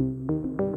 Música